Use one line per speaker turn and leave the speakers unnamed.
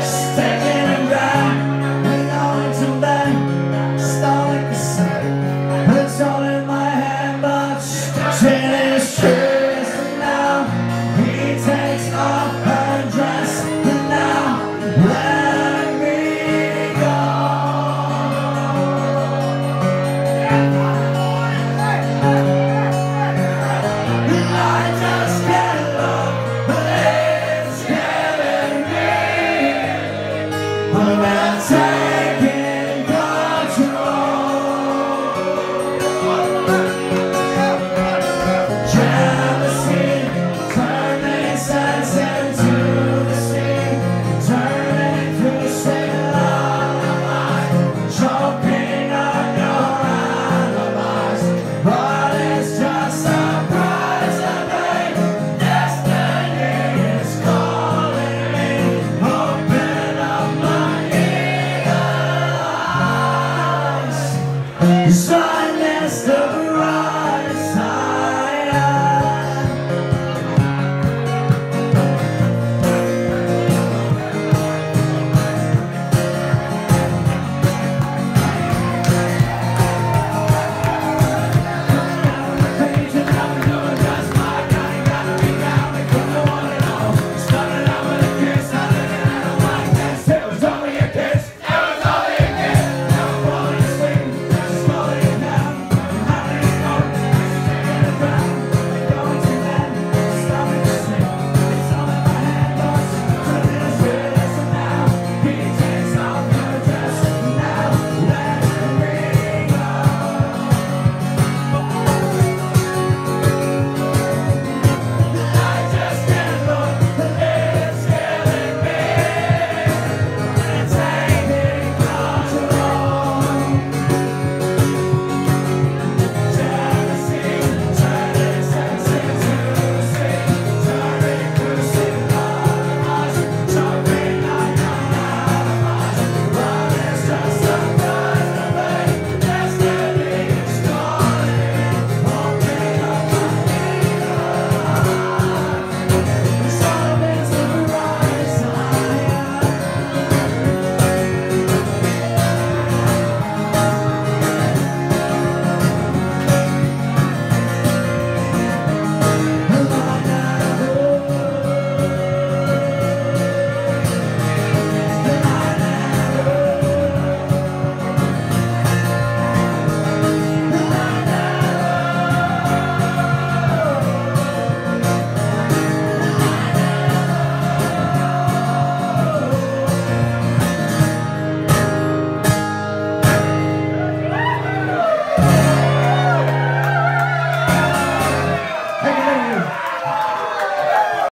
Second. Sir.